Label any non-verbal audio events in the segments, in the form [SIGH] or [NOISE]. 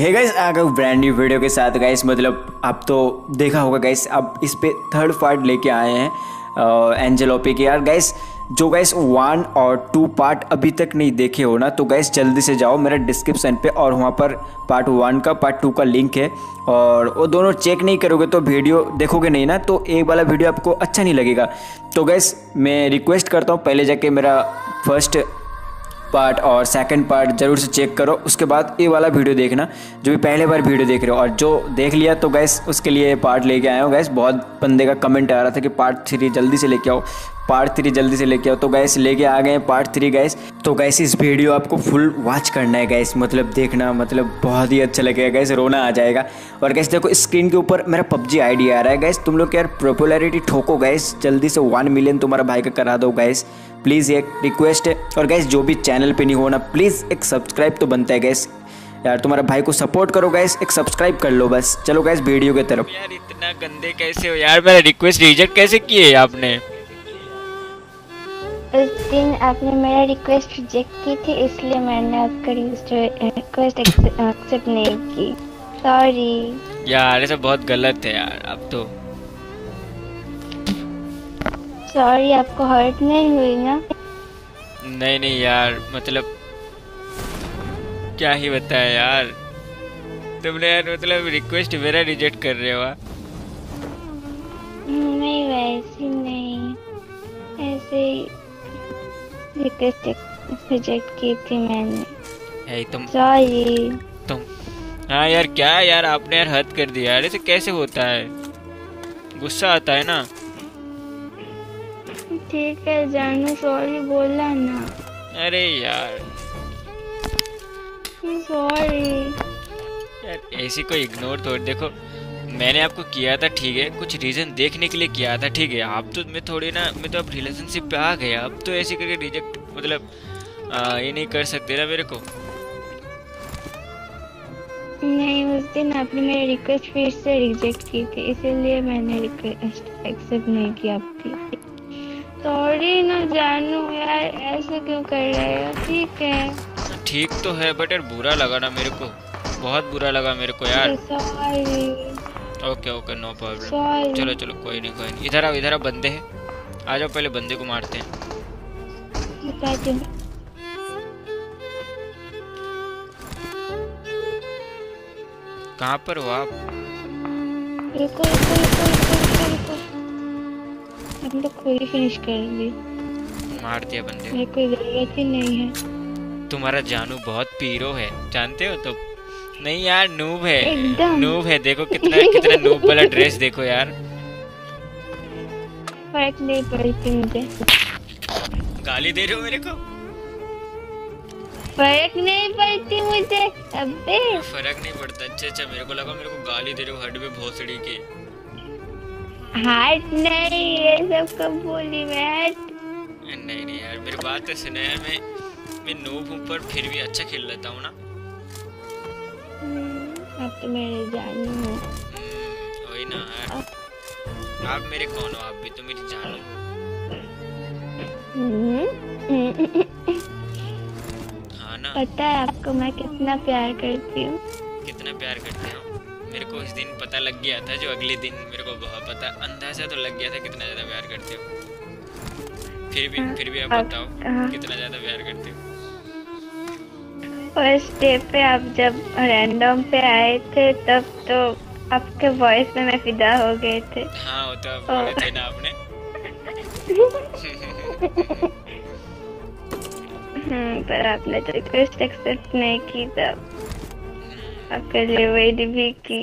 Hey guys आ गए brand new video के साथ गाइस मतलब आप तो देखा होगा गाइस अब इस पे थर्ड पार्ट लेके आए हैं एंजल ओपी के। यार गाइस जो गाइस वन और टू पार्ट अभी तक नहीं देखे हो ना तो गाइस जल्दी से जाओ, मेरे डिस्क्रिप्शन पे और वहाँ पर पार्ट वन का पार्ट टू का लिंक है। और वो दोनों चेक नहीं करोगे तो वीडियो देखोगे नहीं ना तो एक वाला वीडियो आपको अच्छा नहीं लगेगा। तो गैस मैं रिक्वेस्ट करता हूँ, पहले जाके मेरा फ़र्स्ट पार्ट और सेकंड पार्ट ज़रूर से चेक करो। उसके बाद ये वाला वीडियो देखना, जो भी पहले बार वीडियो देख रहे हो। और जो देख लिया तो गैस उसके लिए पार्ट लेके आया हो गैस बहुत बंदे का कमेंट आ रहा था कि पार्ट थ्री जल्दी से लेके आओ। पार्ट थ्री जल्दी से लेके आओ। तो गैस लेके आ गए पार्ट थ्री गैस तो गैस इस वीडियो आपको फुल वॉच करना है गैस मतलब देखना मतलब बहुत ही अच्छा लगेगा गैस रोना आ जाएगा। और गैस देखो स्क्रीन के ऊपर मेरा पबजी आईडी आ रहा है गैस तुम लोग यार पॉपुलैरिटी ठोको गैस जल्दी से वन मिलियन तुम्हारा भाई का करा दो गैस प्लीज़ एक रिक्वेस्ट है। और गैस जो भी चैनल पे नहीं होना प्लीज़ एक सब्सक्राइब तो बनता है गैस यार, तुम्हारा भाई को सपोर्ट करो गैस एक सब्सक्राइब कर लो बस। चलो गैस वीडियो के तरफ़। यार, इतना गंदे कैसे हो? यार, मेरा रिक्वेस्ट रिजेक्ट कैसे किए आपने? उस दिन आपने मेरा रिक्वेस्ट रिजेक्ट की थी इसलिए मैंने आपका रिक्वेस्ट एक्सेप्ट नहीं की। सॉरी यार ये तो बहुत गलत है यार अब तो। सॉरी आपको हर्ट नहीं हुई ना? नहीं नहीं यार मतलब क्या ही बताया यार। तुमने यार मतलब रिक्वेस्ट मेरा रिजेक्ट कर रहे हो हाँ? नहीं वैसे नहीं। ऐसे ही रिक्वेस्ट रिजेक्ट की थी मैंने है तुम सॉरी तुम हाँ यार क्या यार? आपने यार हद कर दिया यार। ऐसे कैसे होता है? गुस्सा आता है ना? ठीक है जानू सॉरी बोला ना। अरे यार। सॉरी यार ऐसी कोई इग्नोर तो देखो मैंने आपको किया था ठीक है? कुछ रीजन देखने के लिए किया था ठीक है? आप तो मैं थोड़ी ना मैं तो अब रिलेशनशिप पे आ गया अब तो ऐसे करके रिजेक्ट मतलब आ, ये नहीं कर सकते ना मेरे को। नहीं उस दिन आपने मेरी रिक्वेस्ट फिर से रिजेक्ट की थी इसीलिए मैंने रिक्वेस्ट एक्सेप्ट नहीं की आपकी। सॉरी ना जानू यार ऐसे क्यों कर रहे हो? ठीक है। ठीक तो है बट यार बुरा लगा ना मेरे को। बहुत बुरा लगा मेरे को यार। Sorry okay okay no problem चलो चलो कोई नहीं कोई नहीं। इधर आओ इधर आओ बंदे हैं। आ जाओ पहले बंदे को मारते हैं। कहाँ पर हो आप? रुको रुको रुको रुको हम लोग खुद ही फिनिश कर दी मार दिया बंदे मेरे कोई ज़रूरत ही नहीं है। तुम्हारा जानू बहुत पीरो है। जानते हो तो नहीं यार नूब है। नूब है देखो कितना कितना नूब वाला ड्रेस देखो यार। फ़र्क नहीं पड़ती मुझे। गाली दे रहे हो मेरे को? फ़र्क नहीं पड़ती मुझे अबे। फ़र्क नहीं पड़ता। अच्छा अच्छा मेरे को लगा मेरे को गाली दे रहे हो हड में भोसड़ी के। हार्ट नहीं ये सब कब बोली मैं? हट नहीं नहीं यार मेरी बात तो सुनो मैं मैं नूब हूँ पर फिर भी अच्छा खेल लेता हूँ ना। अब तो मेरे जानू हो। वही ना आप मेरे कौन हो? आप भी तो मेरी जान हो। हाँ ना? पता है आपको मैं कितना प्यार करती हूँ। कितना प्यार करते हो? मेरे को उस दिन पता लग गया था जो अगले दिन मेरे को बहुत पता अंदाज़ा तो लग गया था कितना ज़्यादा प्यार करते हो। फिर भी हाँ, फिर भी आप बताओ। कितना ज़्यादा प्यार करते हो। फ़र्स्ट डे पे आप जब रैंडम पे आए थे तब तो आपके वॉइस में मैं फिदा हो गए थे। हाँ वो तो बोले थे ना आपने। हम्म, पर आपने तो रिक्वेस्ट एक्सेप्ट नहीं की तब आपके लिए वेट भी की।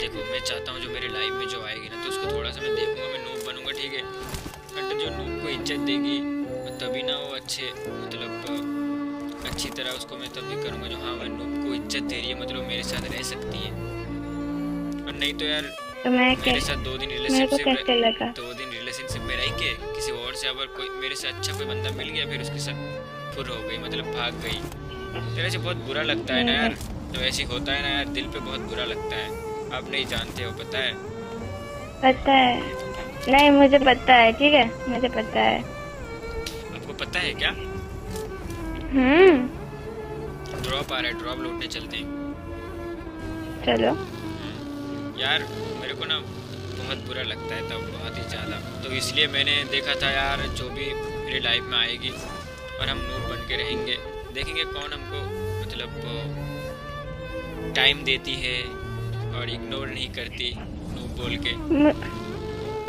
देखो मैं चाहता हूँ जो मेरी लाइफ में जो आएगी ना तो उसको थोड़ा सा मैं देखूँगा मैं नूब बनूँगा ठीक है? बट जो नूब को इज़्ज़त देगी तभी ना वो अच्छे मतलब अच्छी तरह उसको मैं तभी करूँगा जो हाँ मैं को इज़्ज़त दे रही है मतलब मेरे साथ रह सकती है। और नहीं तो यार तो मैं मेरे साथ दो दिन रिलेशनशिप लगा? दो दिन रिलेशनशिप में रह के किसी और से अगर कोई मेरे से अच्छा कोई बंदा मिल गया फिर उसके साथ फुर हो गई मतलब भाग गई। तेरे से बहुत बुरा लगता है ना यार तो ऐसे होता है ना यार दिल पे बहुत बुरा लगता है। आप नहीं जानते हो पता है? पता है। नहीं मुझे पता है ठीक है? मुझे पता है। आपको पता है क्या? हम्म। ड्रॉप आ रहा है ड्रॉप लूटने चलते हैं। चलो। यार मेरे को ना बहुत बुरा लगता है तब बहुत ही ज़्यादा। तो इसलिए मैंने देखा था यार जो भी मेरी लाइफ में आएगी और हम नूब बन के रहेंगे। देखेंगे कौन हमको मतलब टाइम देती है और इग्नोर नहीं करती नूब बोल के।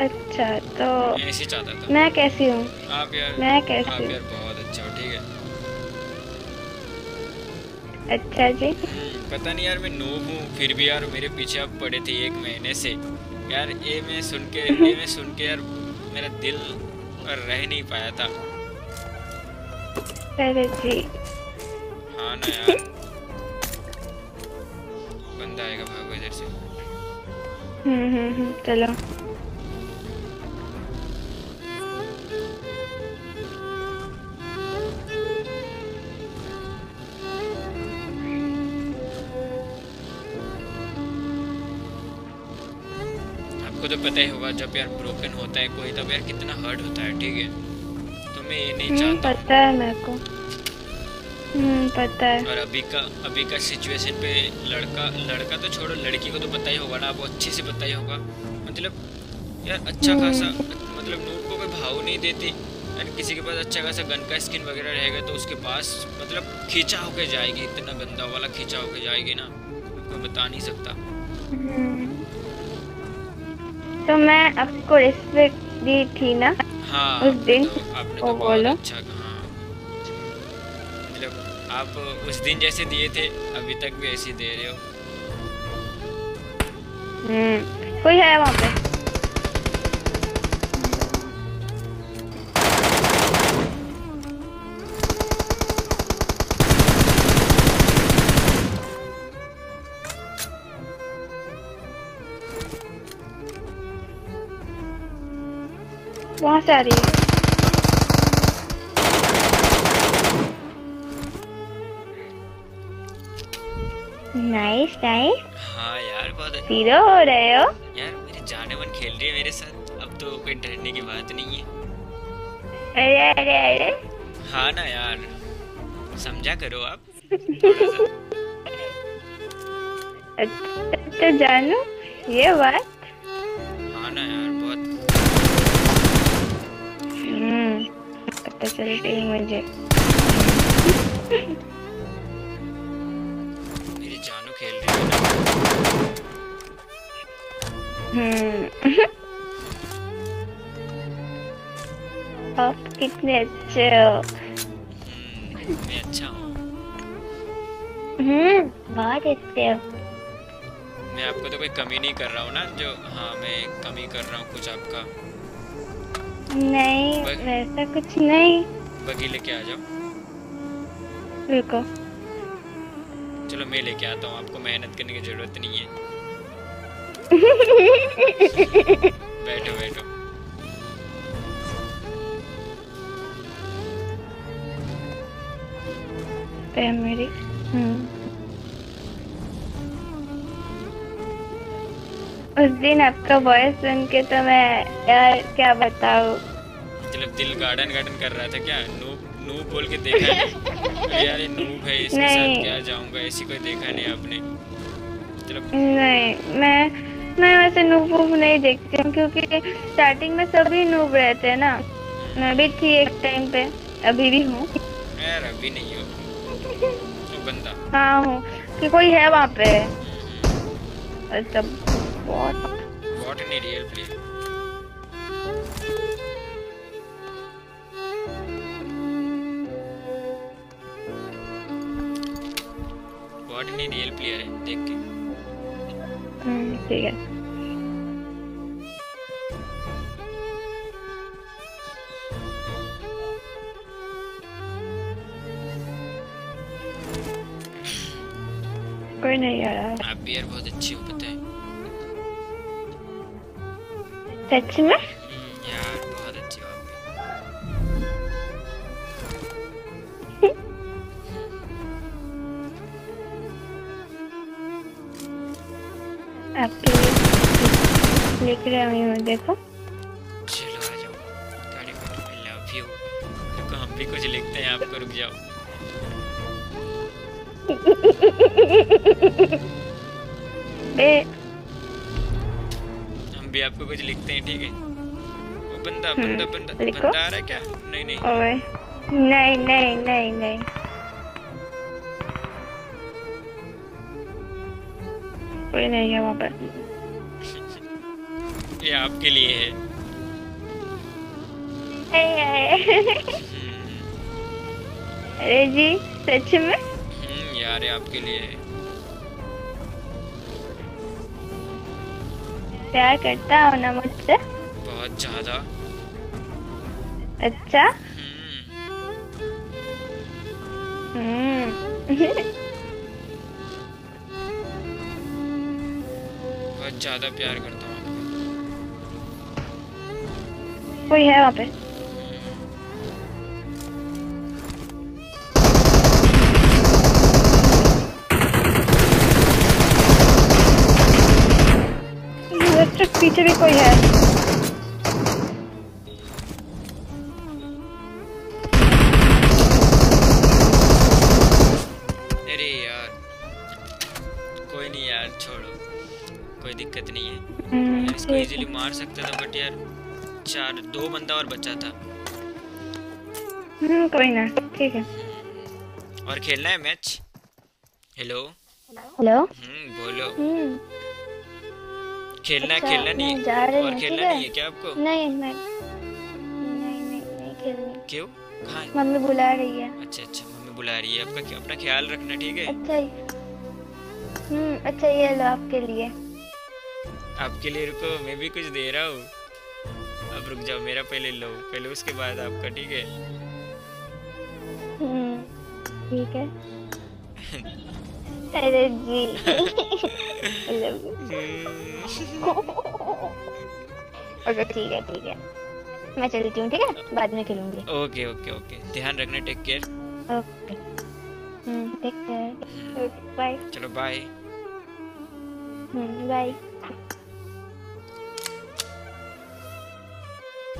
अच्छा तो मैं ऐसे चाहता था। मैं कैसी हूँ? आप यार मैं कैसी आप यार बहुत अच्छा हो ठीक है? अच्छा जी। हम्म, पता नहीं यार मैं नूब हूँ फिर भी यार मेरे पीछे आप पड़े थे एक महीने से। यार ये मैं सुन के ये मैं सुन के यार मेरा दिल रह नहीं पाया था। अरे जी। हाँ ना यार। बंदा आएगा भागो इधर से। हम्म हम्म हम्म, चलो। आपको तो पता ही होगा जब यार ब्रोकन होता है कोई तब यार कितना हर्ट होता है ठीक है? तो मैं ये नहीं हम्म चाहता। पता है मेरे को। हम्म पता है। और अभी का अभी का सिचुएशन पे लड़का लड़का तो छोड़ो लड़की को तो पता ही होगा ना आपको अच्छे से पता ही होगा। मतलब यार अच्छा खासा मतलब नूब को कोई भाव नहीं देती। एंड किसी के पास अच्छा खासा गन का स्किन वगैरह रहेगा तो उसके पास मतलब खींचा होके जाएगी इतना गंदा वाला खींचा होके जाएगी ना कोई बता नहीं सकता। हम्म। तो मैं आपको रिस्पेक्ट दी थी ना हाँ उस दिन। तो आपने तो बोलो। अच्छा मतलब आप उस दिन जैसे दिए थे अभी तक भी ऐसे दे रहे हो। हम्म कोई है वहाँ पे? वहाँ से आ रही है। नाइस नाइस हाँ यार बहुत हीरो हो रहे हो? यार मेरी जाने मन खेल रही है मेरे साथ। अब तो कोई डरने की बात नहीं है। अरे अरे अरे। हाँ ना यार। समझा करो आप। [LAUGHS] अच्छा तो जानू ये बात। हाँ ना यार। पता चल गई मुझे। मेरी जानू खेल रही है हम्म। आप कितने अच्छे हो। हम्म, मैं अच्छा हूँ। हम्म बहुत अच्छे हो। मैं आपको तो कोई कमी नहीं कर रहा हूँ ना जो हाँ मैं कमी कर रहा हूँ कुछ आपका। नहीं वैसा कुछ नहीं। बगी लेके आ जाओ। रुको। चलो मैं लेके आता हूँ आपको मेहनत करने की ज़रूरत नहीं है। [LAUGHS] बैठो बैठो। मेरी हम्म। उस दिन आपका वॉइस सुन के तो मैं यार क्या बताऊँ? मतलब दिल गार्डन गार्डन कर रहा था क्या? नूब नूब बोल के देखा नहीं? यार ये नूब है इसके नहीं। साथ क्या जाऊँगा? ऐसी कोई देखा नहीं आपने? मतलब नहीं मैं मैं वैसे नूब वूब नहीं देखती हूँ क्योंकि स्टार्टिंग में सभी नूब रहते हैं ना। मैं भी थी एक टाइम पे अभी भी हूँ। यार अभी नहीं हो। [LAUGHS] तो बंदा। हाँ हूँ। कि कोई है वहाँ पे? हम्म, बहुत what in real play what in real player है? देख के। हम्म, ठीक है। कोई नहीं रहा आप भी यार बहुत अच्छी हो पता है। सच में यार बहुत अच्छी लेकर हूँ देखो चलो आ जाओ लव यू हम भी कुछ लिखते हैं आपको रुक जाओ भी आपको कुछ लिखते हैं ठीक है? वो बंदा बंदा बंदा बंदा आ रहा है क्या? नहीं नहीं। ओए। नहीं नहीं नहीं नहीं। कोई नहीं है वहाँ पर। [LAUGHS] ये आपके लिए है। अरे अरे अरे जी सच में? हम्म यार ये आपके लिए है। प्यार करता हो ना मुझसे बहुत ज़्यादा। अच्छा। हम्म। [LAUGHS] बहुत ज़्यादा प्यार करता हूँ कोई है वहाँ पे? पीछे भी कोई है। अरे यार कोई नहीं यार छोड़ो। कोई दिक्कत नहीं है। हम्म, इसको इजीली मार सकता था बट यार चार दो बंदा और बचा था। हम्म, कोई ना ठीक है। और खेलना है मैच? हेलो हेलो हम्म बोलो। हम्म। खेलना है अच्छा, खेलना नहीं। जा रही और खेलना नहीं है क्या आपको? नहीं नहीं नहीं नहीं खेलनी। क्यों? कहाँ मम्मी बुला रही है। अच्छा अच्छा मम्मी बुला रही है। आपका क्या- अपना ख्याल रखना ठीक है? अच्छा हम्म अच्छा ये लो आपके लिए। आपके लिए रुको मैं भी कुछ दे रहा हूँ। अब रुक जाओ मेरा पहले लो पहले उसके बाद आपका ठीक है? हम्म ठीक है। [LAUGHS] अरे जी अच्छा ठीक है ठीक है. मैं चलती हूँ ठीक है? बाद में खेलूँगी. ओके ओके ओके ध्यान रखना take care okay hmm take care bye चलो बाय हम्म बाय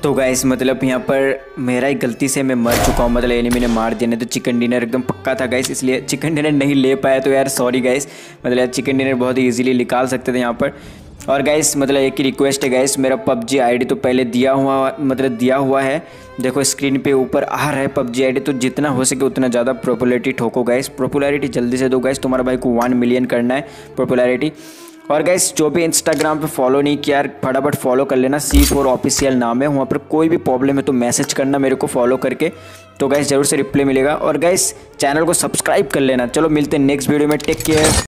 तो गाइस मतलब यहाँ पर मेरा ही गलती से मैं मर चुका हूँ मतलब एनिमी ने मार दिया, नहीं तो चिकन डिनर एकदम पक्का था गाइस इसलिए चिकन डिनर नहीं ले पाया तो यार सॉरी गाइस मतलब यार चिकन डिनर बहुत ही इजीली निकाल सकते थे यहाँ पर। और गाइस मतलब एक ही रिक्वेस्ट है गाइस मेरा पबजी आईडी तो पहले दिया हुआ मतलब दिया हुआ है। देखो स्क्रीन पे ऊपर आ रहा है पबजी आईडी तो जितना हो सके उतना ज़्यादा पॉपुलरिटी ठोको गाइस पॉपुलरिटी जल्दी से दो गाइस तुम्हारा भाई को वन मिलियन करना है पॉपुलैरिटी और गैस जो भी इंस्टाग्राम पे फॉलो नहीं किया फटाफट फॉलो कर लेना। सी फोर ऑफिशियल नाम है, वहाँ पर कोई भी प्रॉब्लम है तो मैसेज करना मेरे को फॉलो करके। तो गैस ज़रूर से रिप्लाई मिलेगा। और गैस चैनल को सब्सक्राइब कर लेना। चलो मिलते हैं नेक्स्ट वीडियो में। Take care